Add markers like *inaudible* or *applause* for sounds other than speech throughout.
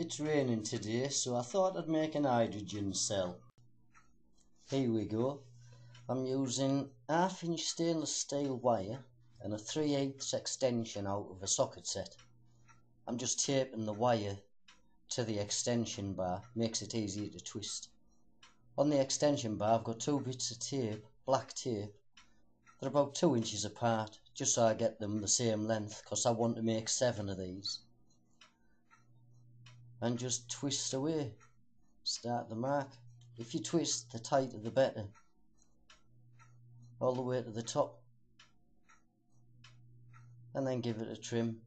It's raining today, so I thought I'd make an hydrogen cell. Here we go. I'm using half inch stainless steel wire and a 3 8 extension out of a socket set. I'm just taping the wire to the extension bar, makes it easier to twist. On the extension bar I've got two bits of tape, black tape. They're about 2 inches apart, just so I get them the same length, because I want to make 7 of these. And just twist away. Start the mark. If you twist, the tighter the better. All the way to the top. And then give it a trim.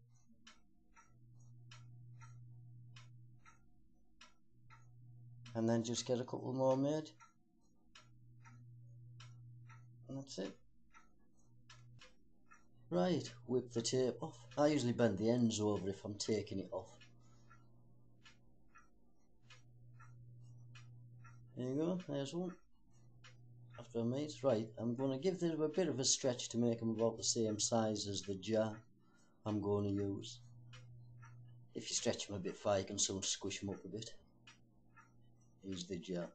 And then just get a couple more made. And that's it. Right, whip the tape off. I usually bend the ends over if I'm taking it off. There you go, there's one. After a minute, right, I'm going to give them a bit of a stretch to make them about the same size as the jar I'm going to use. If you stretch them a bit far, you can soon squish them up a bit. Here's the jar.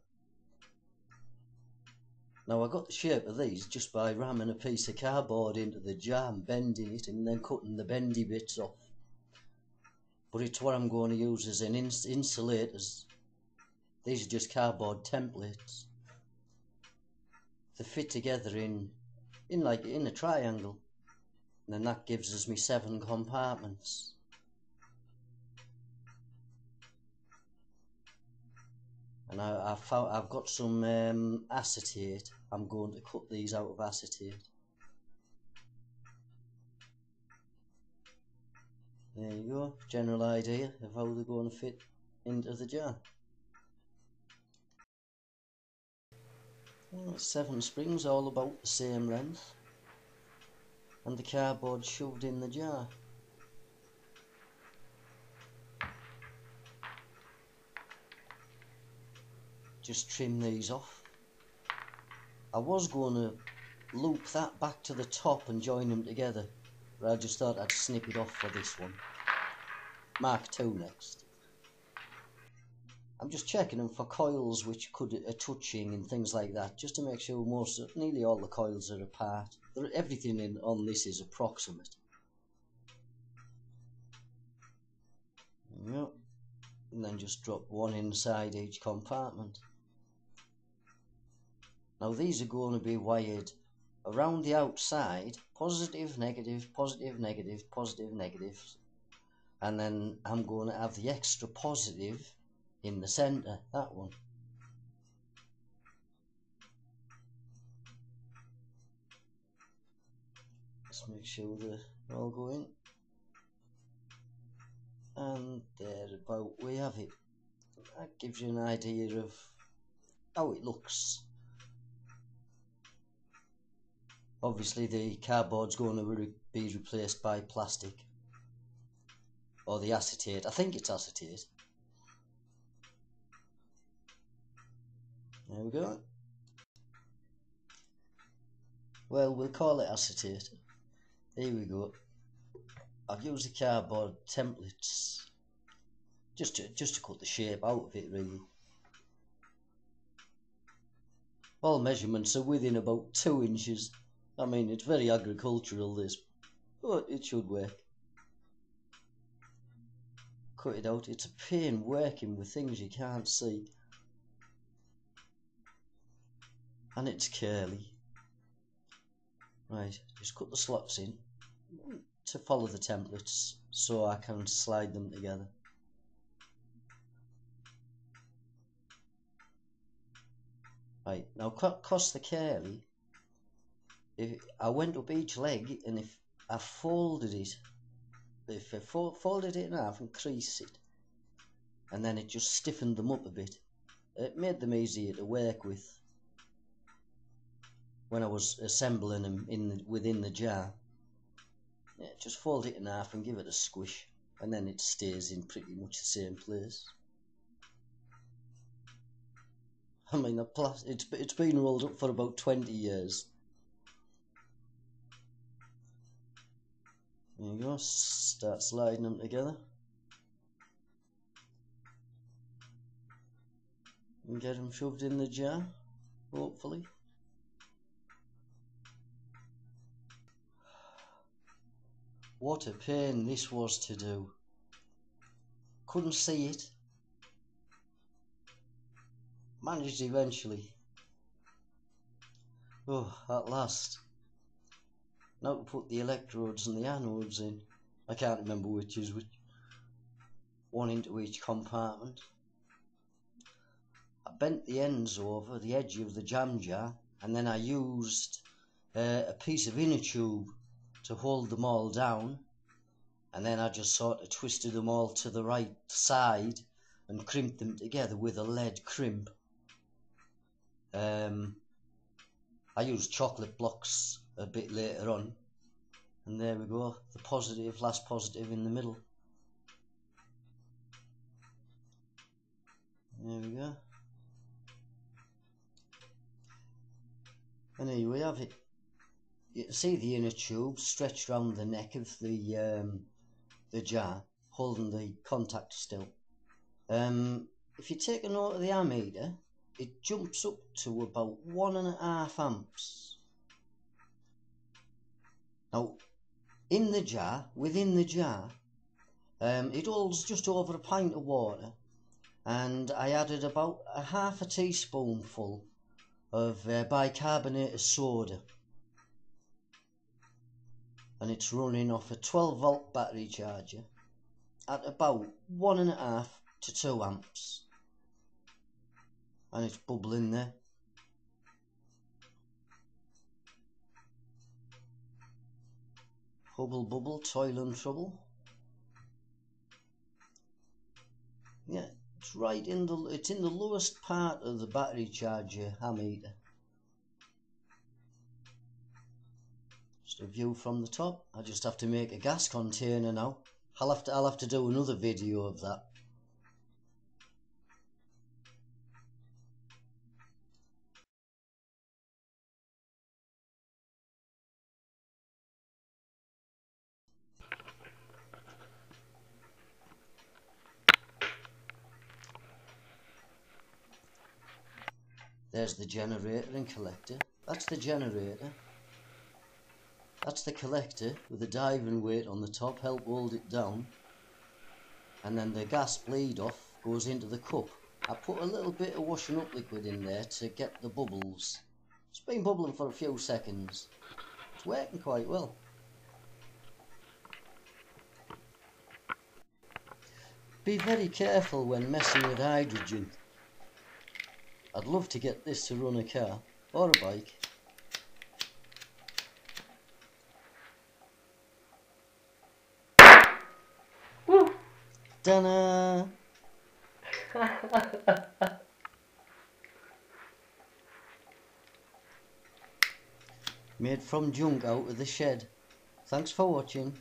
Now I got the shape of these just by ramming a piece of cardboard into the jar and bending it and then cutting the bendy bits off. But it's what I'm going to use as an ins these are just cardboard templates. They fit together in, in like in a triangle. And then that gives us me seven compartments. And I, have found, I've got some um, acetate. I'm going to cut these out of acetate. There you go, general idea of how they're going to fit into the jar. Seven springs all about the same length and the cardboard shoved in the jar. Just trim these off. I was going to loop that back to the top and join them together but I just thought I'd snip it off for this one. Mark 2 next. I'm just checking them for coils which could are touching and things like that, just to make sure most, nearly all the coils are apart. Everything in, on this is approximate. Yep. And then just drop one inside each compartment. Now these are going to be wired around the outside, positive, negative, positive, negative, positive, negative. And then I'm going to have the extra positive in the center, that one. Let's make sure they're all going. And there about we have it. That gives you an idea of how it looks. Obviously the cardboard's going to be replaced by plastic. Or the acetate. I think it's acetate. There we go. Well, we'll call it acetate. Here we go. I've used the cardboard templates just to just to cut the shape out of it really. All measurements are within about two inches. I mean it's very agricultural this but it should work. Cut it out. It's a pain working with things you can't see. And it's curly. Right, just cut the slots in to follow the templates so I can slide them together. Right, now across the curly, if I went up each leg and if I folded it, if I folded it in half and creased it, and then it just stiffened them up a bit, it made them easier to work with when I was assembling them in the, within the jar. Yeah, just fold it in half and give it a squish and then it stays in pretty much the same place. I mean, it's, it's been rolled up for about 20 years. There you go, start sliding them together. and get them shoved in the jar, hopefully. What a pain this was to do. Couldn't see it. Managed eventually. Oh, at last. Now to put the electrodes and the anodes in. I can't remember which is which. One into each compartment. I bent the ends over the edge of the jam jar and then I used uh, a piece of inner tube to hold them all down and then I just sort of twisted them all to the right side and crimped them together with a lead crimp. Um, I used chocolate blocks a bit later on and there we go, the positive, last positive in the middle. There we go. And here we have it you see the inner tube stretched round the neck of the um, the jar, holding the contact still. Um, if you take a note of the ammeter, it jumps up to about one and a half amps. Now, in the jar, within the jar, um, it holds just over a pint of water, and I added about a half a teaspoonful of uh, bicarbonate of soda and it's running off a 12 volt battery charger at about one and a half to two amps. And it's bubbling there. Hubble bubble toil and trouble. Yeah it's right in the it's in the lowest part of the battery charger ammeter View from the top. I just have to make a gas container now. I'll have to I'll have to do another video of that. There's the generator and collector. That's the generator. That's the collector with the diving weight on the top, help hold it down. And then the gas bleed off goes into the cup. I put a little bit of washing up liquid in there to get the bubbles. It's been bubbling for a few seconds. It's working quite well. Be very careful when messing with hydrogen. I'd love to get this to run a car or a bike. Ta-da! *laughs* Made from junk out of the shed. Thanks for watching.